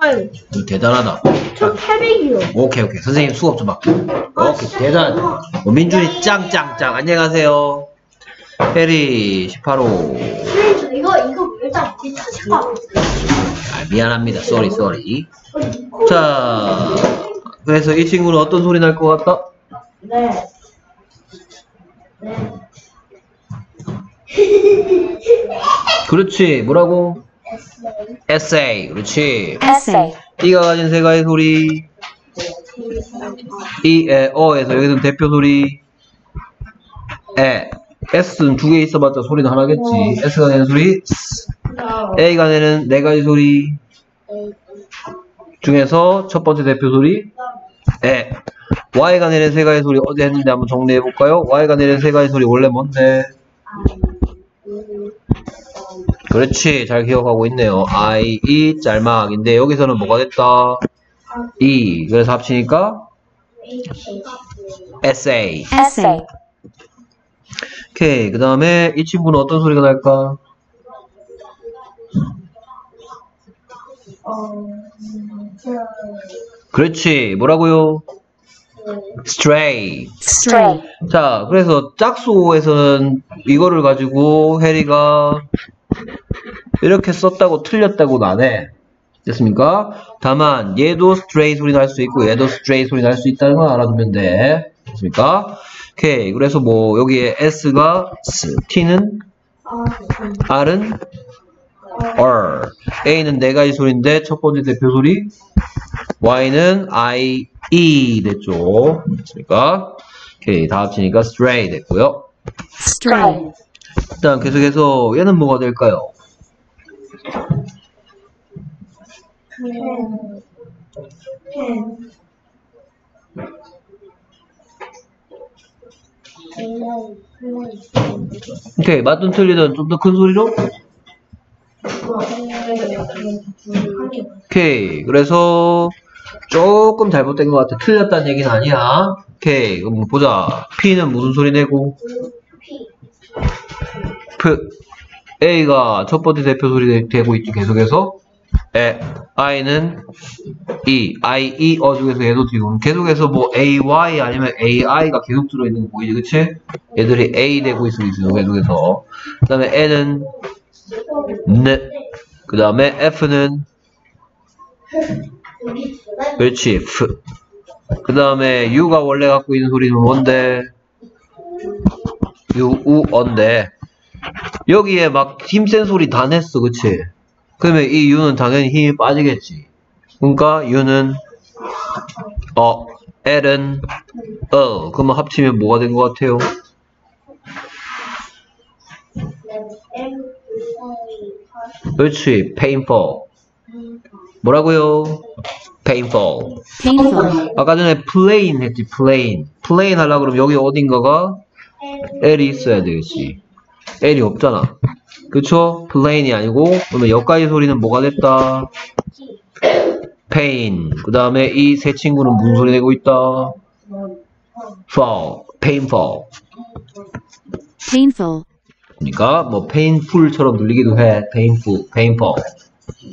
헐, 음, 대단하다. 저 800이요. 오케이 오케이 선생님 수업 좀 할게. 오케이 대단. 어, 민준이 짱짱짱 안녕하세요. 해리 18호. 이거, 이거 일단 일단 잠깐. 아, 미안합니다. sorry sorry. 자 그래서 이 친구는 어떤 소리 날 것 같다? 네. 네. 그렇지 뭐라고? Essay 그렇지. essay, 이가 가진 세 가지 소리. 이, 에, 어에서 여기서는 대표 소리. 에. S는 두 개 있어봤자 소리는 하나겠지. S가 내는 소리. A가 내는 네 가지 소리 중에서 첫 번째 대표 소리. 에. Y가 내는 세 가지 소리 어디 했는데 한번 정리해 볼까요? Y가 내는 세 가지 소리 원래 뭔데? 그렇지. 잘 기억하고 있네요. I, E, 짤막인데 여기서는 뭐가 됐다? E. 그래서 합치니까 essay. essay, 오케이. 그 다음에 이 친구는 어떤 소리가 날까? 그렇지. 뭐라고요? stray. stray, 자, 그래서 짝수에서는 이거를 가지고 해리가 이렇게 썼다고 틀렸다고 나네. 됐습니까? 다만 얘도 stray 소리 날 수 있고 얘도 stray 소리 날 수 있다는 걸 알아두면 돼. 됐습니까? 오케이. 그래서 뭐 여기에 s가 s, t는 r은 r, a는 네 가지 소리인데 첫 번째 대표 소리 y는 i, e 됐죠. 됐습니까? 오케이. 다 합치니까 stray 됐고요. stray, 일단 계속해서 얘는 뭐가 될까요? 오케이. 맞든 틀리든 좀 더 큰 소리로? 오케이. 그래서 조금 잘못된 것 같아. 틀렸다는 얘기는 아니야. 오케이. 그럼 보자. P는 무슨 소리 내고? P. A가 첫 번째 대표 소리 되- 되고 있지. 계속해서. 에. I는 E. I, E, 어 중에서 얘도 지금 계속해서 뭐 A, Y 아니면 AI가 계속 들어있는 거 보이지. 그치? 얘들이 A 되고 있어. 있어. 계속해서. 그 다음에 N은 N. 그 다음에 F는 그렇지. F. 그 다음에 U가 원래 갖고 있는 소리는 뭔데? 어인데 여기에 막 힘센 소리 다 냈어. 그치? 그러면 이 U는 당연히 힘이 빠지겠지. 그러니까 U는 어, L은 어. 그러면 합치면 뭐가 된 것 같아요? 그렇지. painful. 뭐라고요? painful. painful, 아까 전에 plain 했지, plain. plain 하려고 그러면 여기 어딘가가 L이 있어야 되겠지. L이 없잖아. 그쵸? plain이 아니고, 그러면 여기까지 소리는 뭐가 됐다? pain. 그 다음에 이 세 친구는 무슨 소리 내고 있다? fall. painful. painful, 그러니까 뭐 painful처럼 들리기도 해. painful, painful.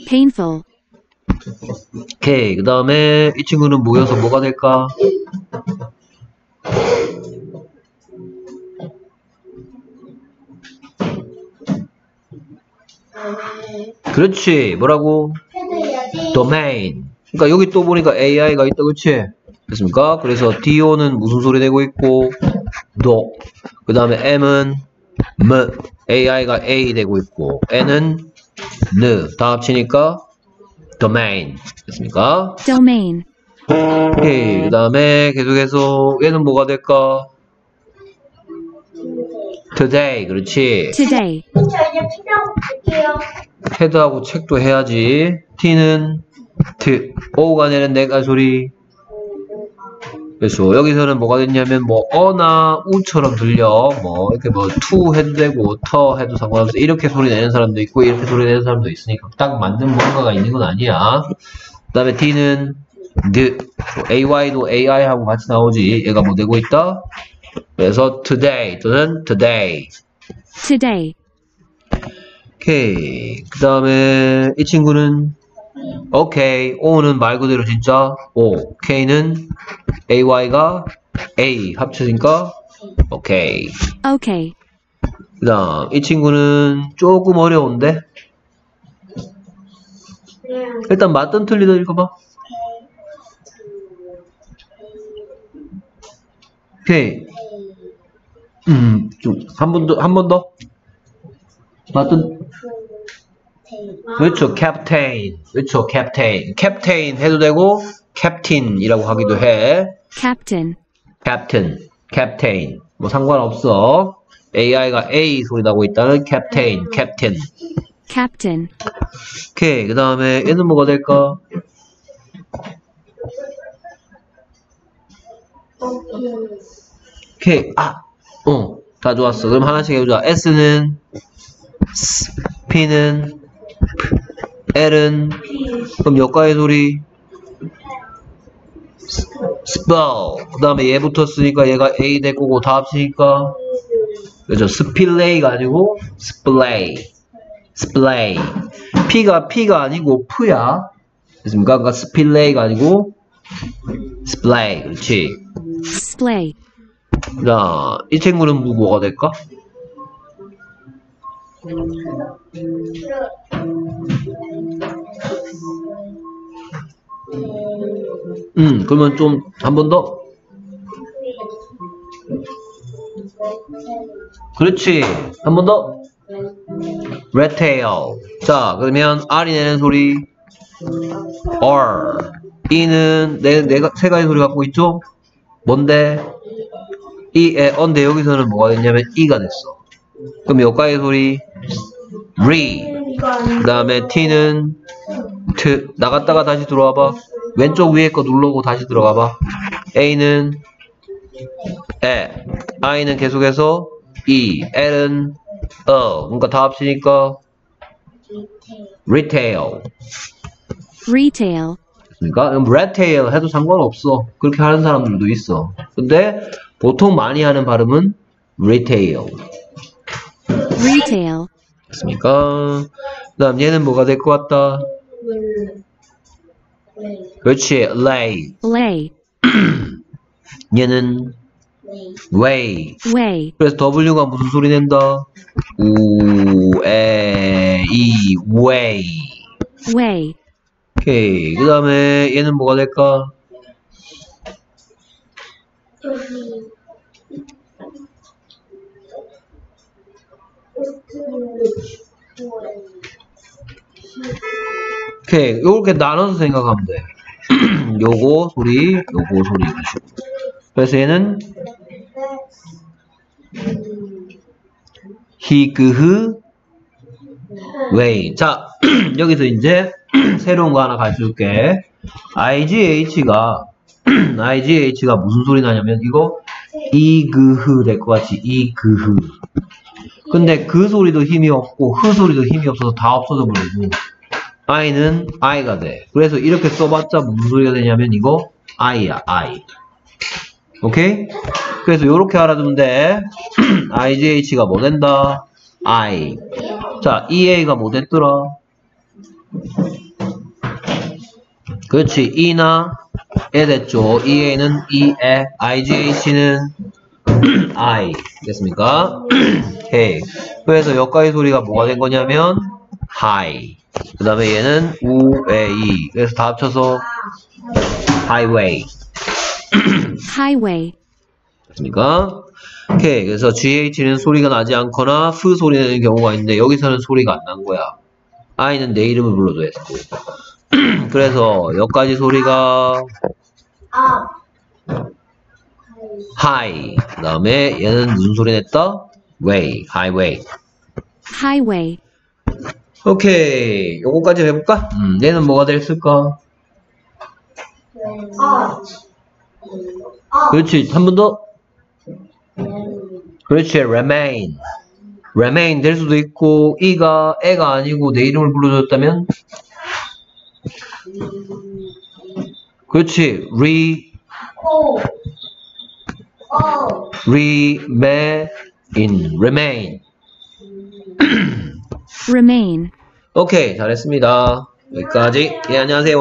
painful, 오케이. 그 다음에 이 친구는 모여서 뭐가 될까? 그렇지. 뭐라고? domain. 그러니까 여기 또 보니까 AI가 있다. 그치? 됐습니까? 그래서 DO는 무슨 소리 내고 있고 do. 그 다음에 M은 M. AI가 A 되고 있고 N은 N. 다 합치니까 domain. 됐습니까? domain, 오케이. 그 다음에 계속해서 얘는 뭐가 될까? today. 그렇지. today, 저 이제 피자고 갈게요. 헤드하고 책도 해야지. T는 T. O가 내는 내가 소리. 그래서 여기서는 뭐가 됐냐면 뭐 어나 우처럼 들려. 뭐 이렇게 뭐 투 해도 되고 터 해도 상관없어. 이렇게 소리 내는 사람도 있고 이렇게 소리 내는 사람도 있으니까 딱 맞는 뭔가가 있는 건 아니야. 그 다음에 D는 D. AY도 AI하고 같이 나오지. 얘가 뭐 되고 있다? 그래서 today 또는 today. today, 오케이. 그 다음에 이 친구는 오케이. O는 말 그대로 진짜 O. K는 AY가 A 합쳐지니까 오케이. Okay. 그 다음, 이 친구는 조금 어려운데? 일단 맞든 틀리든 읽어봐. 오케이. 음, 좀, 한 번 더, 한 번 더. 맞든, 그렇죠, captain. 그렇죠, captain. captain 해도 되고, captain이라고 하기도 해. Captain. captain, captain. 뭐 상관없어. AI가 A 소리 나고 있다는 captain, captain. Captain. 오케이. 그 다음에 얘는 뭐가 될까? 오케이. 아, 어, 다 좋았어. 그럼 하나씩 해보자. S는 P는 L은 그럼 여과의 소리 spell. 그 다음에 얘 붙었으니까 얘가 A 될 거고 다 합치니까 그죠? 스필레이가 아니고 splay. splay. P가 P가 아니고 P야. 됐습니까? 그러니까 스필레이가 아니고 스플레이. 그렇지. Splay. 자, 이 친구는 뭐, 뭐가 될까? 음, 그러면 좀, 한 번 더? 그렇지. 한 번 더? red tail. 자, 그러면 R이 내는 소리 R. E는 내, 내가, 세 가지 소리 갖고 있죠? 뭔데? 이, 에, 언데 여기서는 뭐가 됐냐면 E가 됐어. 그럼 여기까지 소리 re. 그 다음에 T는 T. 나갔다가 다시 들어와봐. 왼쪽 위에 거 누르고 다시 들어가봐. A는 에. I는 계속해서 E. L은 어. 그러니까 다 합치니까 retail. Retail. 그러니까 그럼 redtail 해도 상관없어. 그렇게 하는 사람들도 있어. 근데 보통 많이 하는 발음은 retail. Retail. 됐습니까? 그 다음 얘는 뭐가 될 것 같다? 그렇지, lay. Lay. 얘는 way. Way. 그래서 W가 무슨 소리 낸다? 우, 에, 이, way. Way. 오케이. 그 다음에 얘는 뭐가 될까? 오케이. 요렇게 나눠서 생각하면 돼. 요거 소리, 요거 소리. 그래서 얘는 히그흐 way. 자, 여기서 이제 새로운 거 하나 가르쳐줄게. IGH가 IGH가 무슨 소리 나냐면 이거 이그흐 될 것 같이 이그흐. 근데 그 소리도 힘이 없고 흐 소리도 힘이 없어서 다 없어져 버리고 I는 I가 돼. 그래서 이렇게 써봤자 무슨 소리가 되냐면 이거 I야 I. 오케이? 그래서 이렇게 알아두면 돼. IGH가 뭐 된다? I. 자, EA가 뭐 됐더라? 그렇지. E나 에 됐죠. EA는 E에, IGH는 I. 됐습니까? 오케이. 그래서 여기까지 소리가 뭐가 된 거냐면 high. 그 다음에 얘는 우 에 이. 그래서 다 합쳐서 highway. Highway. 됐습니까? 오케이. 그래서 GH는 소리가 나지 않거나 F 소리 내는 경우가 있는데 여기서는 소리가 안 난 거야. I는 내 이름을 불러도 했고. 그래서 여기까지 소리가 아, high. 그 다음에 얘는 무슨 소리 냈다? way. highway. Highway. 오케이. 요거까지 해볼까? 음, 얘는 뭐가 됐을까? 아, 아, 그렇지. 한 번 더. 그렇지. remain. remain 될 수도 있고, 이가 애가 아니고 내 이름을 불러줬다면? 그렇지. re, remain. remain. Remain. 오케이. 잘했습니다. 여기까지. 예, 안녕하세요.